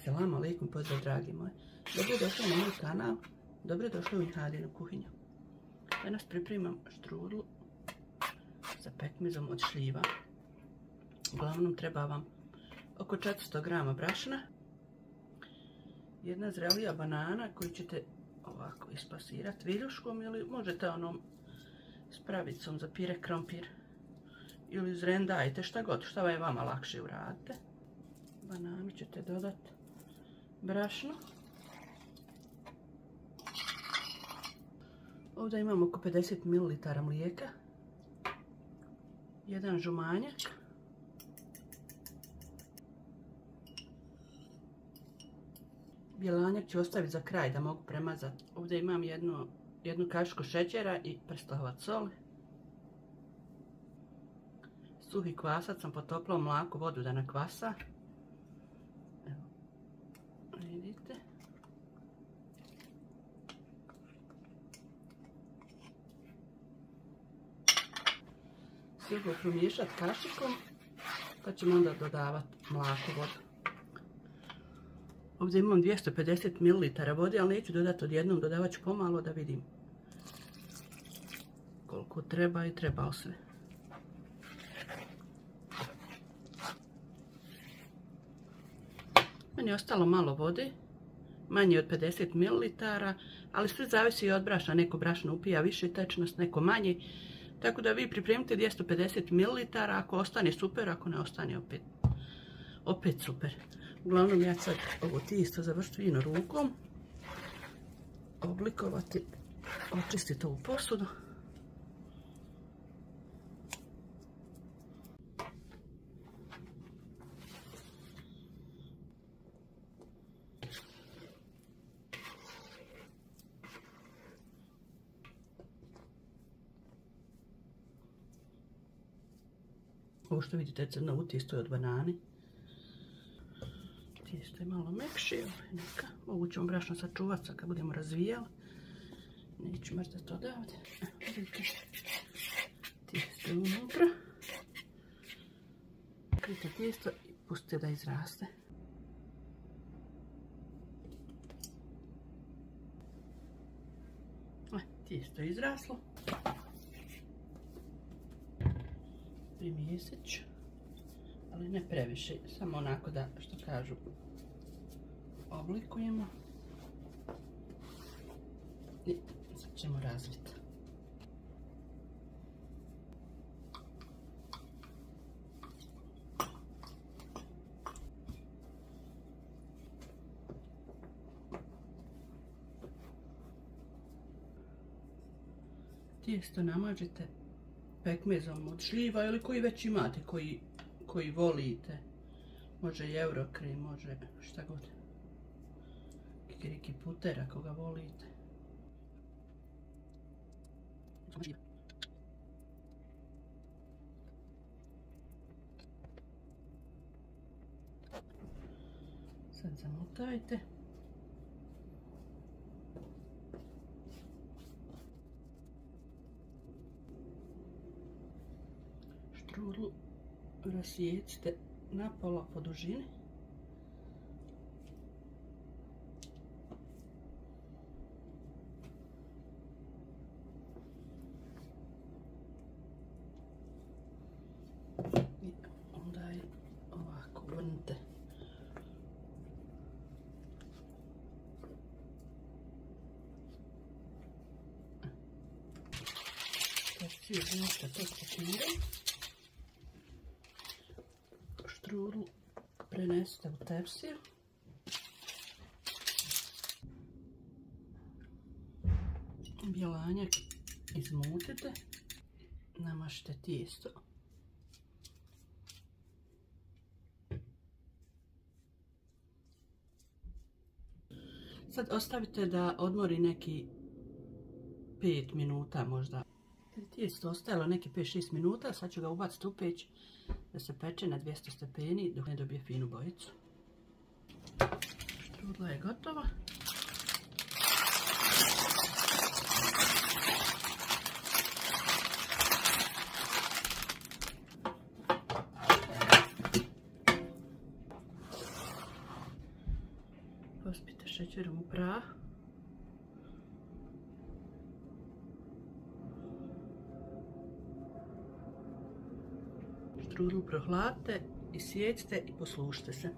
Assalamu alaikum, pozdrav dragi moji. Dobro došli na moj kanal. Dobro došli u Nihadinu kuhinju. Danas pripremam štrudlu sa pekmizom od šljiva. Uglavnom treba vam oko 400 grama brašna, jedna zrelija banana koju ćete ovako ispasirati viljuškom ili možete onom spravicom za pire krompir ili zrendajte šta god, šta je vama lakše uradite. Banani ćete dodati brašno. Ovdje imamo oko 50 ml mlijeka, jedan žumanjak, bjelanjak ću ostaviti za kraj da mogu premazati. Ovdje imam jednu, jednu kašku šećera i prstahovat soli. Suhi kvasac sam potopila mlaku vodu da nakvasa. Evo, vidite. Sve promiješati kašikom pa ćemo onda dodavati mlaku vodu. Ovdje imam 250 ml vode, ali neću dodati odjednom, dodavat ću pomalo da vidim koliko treba i treba sve. Meni je ostalo malo vode, manje od 50 ml, ali sve zavisi od brašna. Neko brašno upija više tečnost, neko manje. Tako da vi pripremite 250 ml, ako ostane super, ako ne ostane opet, opet super. Uglavnom ja sad ovo tisto završiti vino rukom. Oblikovati, očistiti ovu posudu. Ovo što vidite je crno utisto je od banani tijesto je malo mekše, neka. Ovo ćemo brašno sačuvati kad budemo razvijali. Neću mrzati odavde. Tijesto je unutra. Krite tijesto i pustite da izraste. Tijesto je izraslo. Primjesit ću ali ne previše, samo onako da, što kažu, oblikujemo. I sad ćemo razviti. Tijesto namažite pekmezom od šljiva ili koji već imate, koji koji volite. Može i eurokri, može šta god. Kikiriki puter ako ga volite. Sad zamotajte. Štrudlu rasijecite na pola po dužini. I onda je ovako vrnite. Štrudlu prenesite u tepsiju. Bjelanjak izmutite. Namašite tijesto. Sad ostavite da odmori neki 5 minuta možda. Tijesto ostajalo neki 5-6 minuta, sad ću ga ubaciti u peć da se peče na 200 stepeni dok ne dobije finu bojicu. Štrudla je gotova. šećerom u prah. Štrudlu prohladite, isjecite i poslušite se.